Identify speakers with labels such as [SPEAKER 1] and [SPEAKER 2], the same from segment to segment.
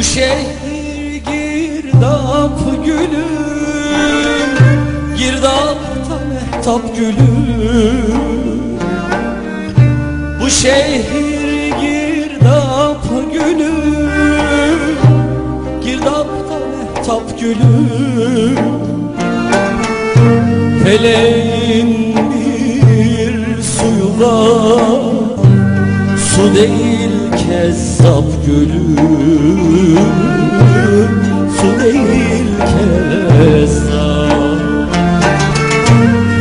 [SPEAKER 1] Bu şehir girdap gülüm Girdapta mehtap gülüm Bu şehir girdap gülüm Girdapta mehtap gülüm Feleğin bir suyu var Su değil kezzap gülüm değil kezzap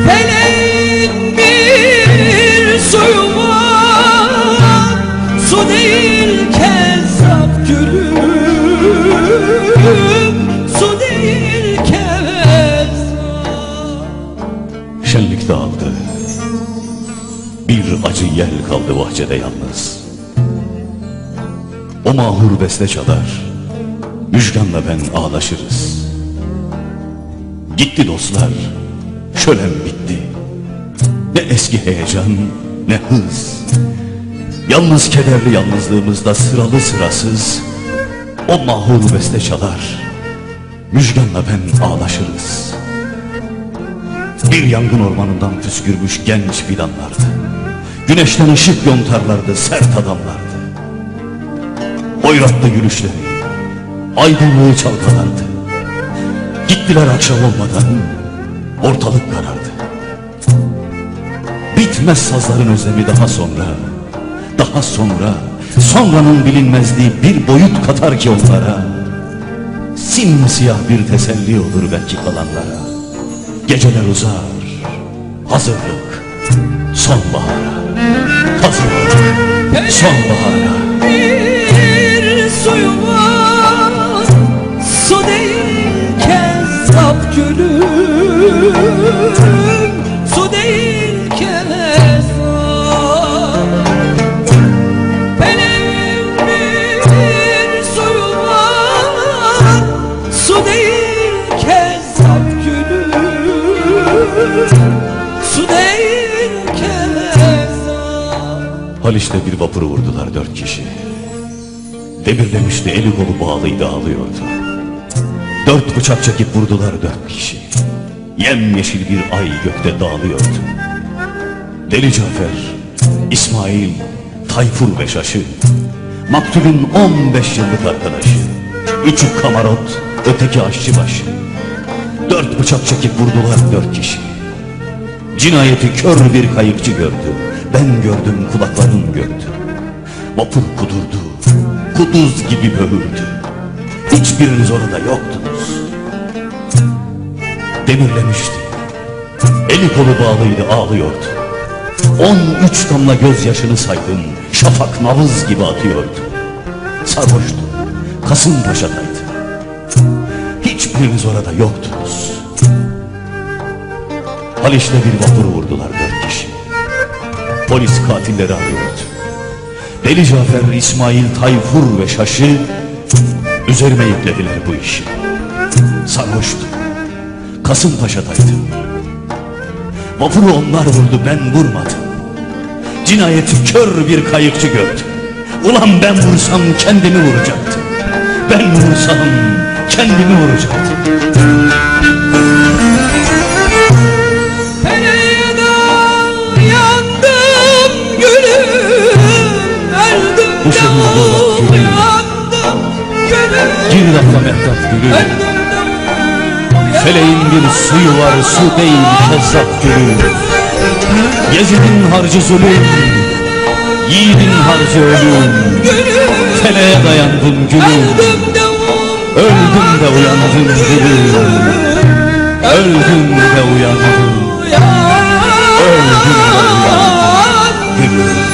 [SPEAKER 1] Feleğin bir suyu var Su değil kezzap gülüm Su değil kezzap
[SPEAKER 2] Şenlik dağıldı. Bir acı yel kaldı bahçede yalnız. O mahur beste çalar. Müjganla ben ağlaşırız. Gitti dostlar. Şölen bitti. Ne eski heyecan ne hız. Yalnız kederli yalnızlığımızda sıralı sırasız. O mahur beste çalar. Müjganla ben ağlaşırız. Bir yangın ormanından püskürmüş genç fidanlardı. Güneşten ışık yontarlardı sert adamlardı. Oyrattı gülüşleri, aydınlığı çalkalardı. Gittiler akşam olmadan, ortalık karardı. Bitmez sazların özlemi daha sonra, daha sonra, sonranın bilinmezliği bir boyut katar ki onlara. Simsiyah bir teselli olur belki kalanlara. Geceler uzar, hazırlık, sonbahara. Hazırlık, sonbahara. Haliç'te bir vapuru vurdular dört kişi. Demirlemişti, eli kolu bağlıydı ağlıyordu. Dört bıçak çekip vurdular dört kişi. Yemyeşil bir ay gökte dağılıyordu. Deli Cafer, İsmail, Tayfur ve Şaşı, Maktul'ün 15 yıllık arkadaşı. Üçü kamarot, öteki aşçıbaşı. Dört bıçak çekip vurdular dört kişi. Cinayeti kör bir kayıkçı gördü. Ben gördüm kulaklarım gördü. Vapur kudurdu. Kuduz gibi böğürdü. Hiçbiriniz orada yoktunuz. Demirlemişti. Eli kolu bağlıydı ağlıyordu. On üç damla gözyaşını saydım. Şafak navız gibi atıyordu. Sarhoştu. Kasımpaşa'daydı. Hiçbiriniz orada yoktunuz. Haliç'te bir vapur vurdular dört kişi. Polis katilleri arıyordu. Deli Cafer, İsmail, Tayfur ve Şaşı üzerime yüklediler bu işi. Sarhoştu. Kasımpaşa'daydı. Vapuru onlar vurdu ben vurmadım. Cinayeti kör bir kayıkçı gördü. Ulan ben vursam kendimi vuracaktı. Ben vursam kendimi vuracaktı.
[SPEAKER 1] Uyandım
[SPEAKER 2] Feleğin bir suyu var su değil kezzap gülüm. Yazidin harcı zulüm. Yiğidin harcı ölüm. Feleğe dayandım gülüm.
[SPEAKER 1] Öldüm de
[SPEAKER 2] uyandım gülüm. Öldüm de
[SPEAKER 1] uyandım
[SPEAKER 2] Öldüm de uyandım gülüm.